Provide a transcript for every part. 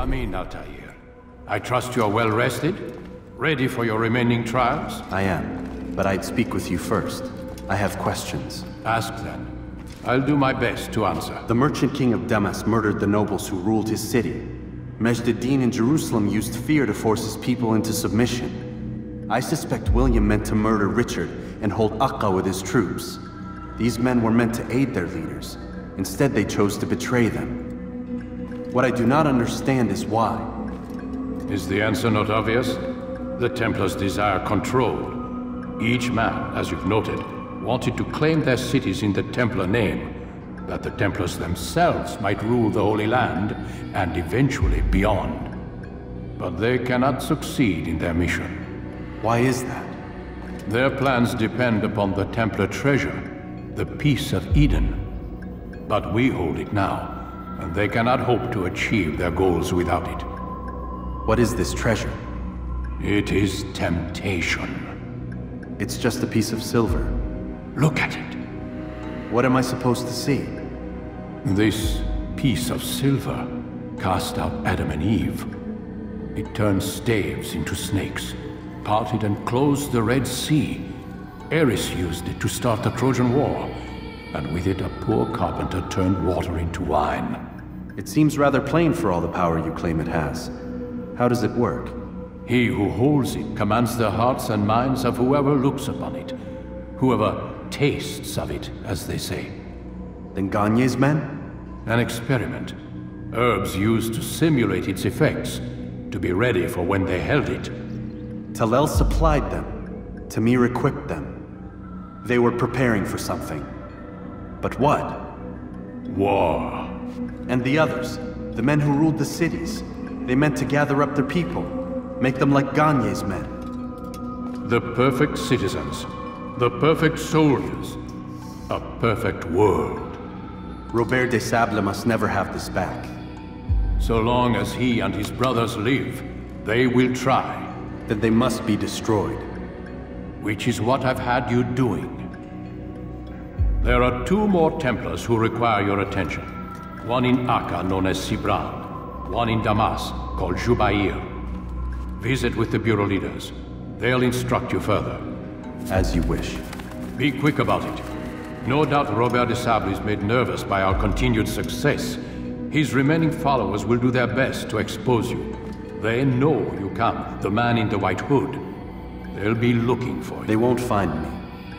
Come in, Altair. I trust you are well rested? Ready for your remaining trials? I am, but I'd speak with you first. I have questions. Ask then. I'll do my best to answer. The merchant king of Damas murdered the nobles who ruled his city. Majd in Jerusalem used fear to force his people into submission. I suspect William meant to murder Richard and hold Acre with his troops. These men were meant to aid their leaders. Instead, they chose to betray them. What I do not understand is why. Is the answer not obvious? The Templars desire control. Each man, as you've noted, wanted to claim their cities in the Templar name, that the Templars themselves might rule the Holy Land, and eventually beyond. But they cannot succeed in their mission. Why is that? Their plans depend upon the Templar treasure, the Piece of Eden. But we hold it now, and they cannot hope to achieve their goals without it. What is this treasure? It is temptation. It's just a piece of silver. Look at it. What am I supposed to see? This piece of silver cast out Adam and Eve. It turned staves into snakes, parted and closed the Red Sea. Ares used it to start the Trojan War, and with it a poor carpenter turned water into wine. It seems rather plain for all the power you claim it has. How does it work? He who holds it commands the hearts and minds of whoever looks upon it. Whoever tastes of it, as they say. Then Garnier's men? An experiment. Herbs used to simulate its effects, to be ready for when they held it. Talal supplied them. Tamir equipped them. They were preparing for something. But what? War. And the others, the men who ruled the cities, they meant to gather up their people, make them like Garnier's men. The perfect citizens, the perfect soldiers, a perfect world. Robert de Sable must never have this back. So long as he and his brothers live, they will try. Then they must be destroyed. Which is what I've had you doing. There are two more Templars who require your attention. One in Acre known as Sibrand, one in Damas called Jubair. Visit with the Bureau leaders. They'll instruct you further. As you wish. Be quick about it. No doubt Robert de Sable is made nervous by our continued success. His remaining followers will do their best to expose you. They know you come, the man in the white hood. They'll be looking for you. They won't find me.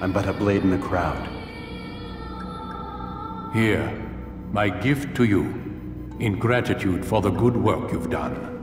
I'm but a blade in the crowd. Here, my gift to you, in gratitude for the good work you've done.